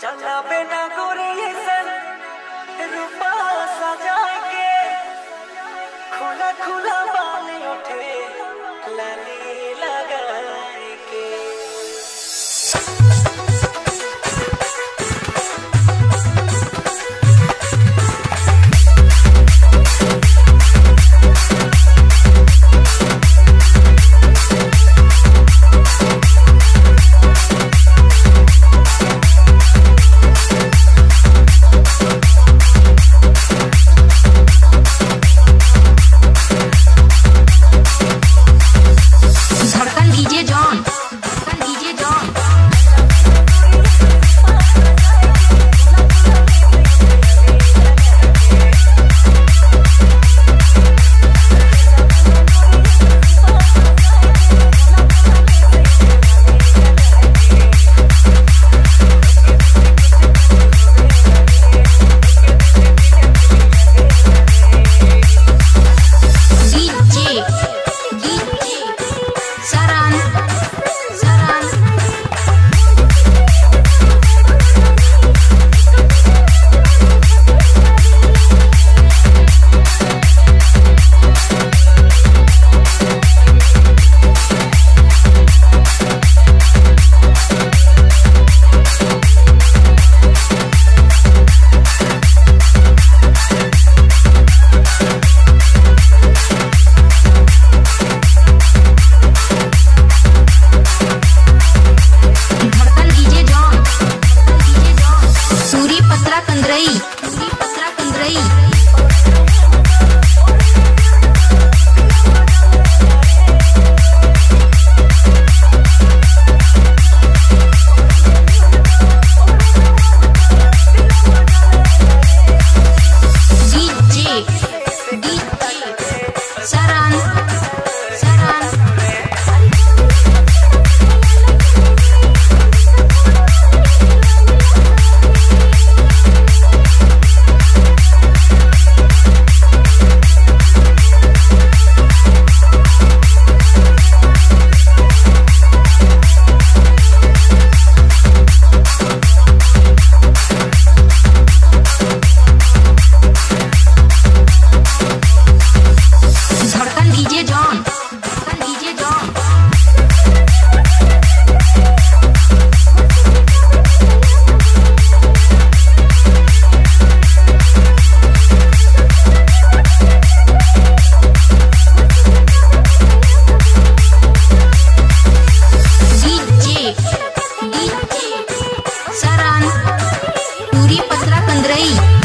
चला बिना गोरी सन रूपा सजा के खुला खुला Andrei.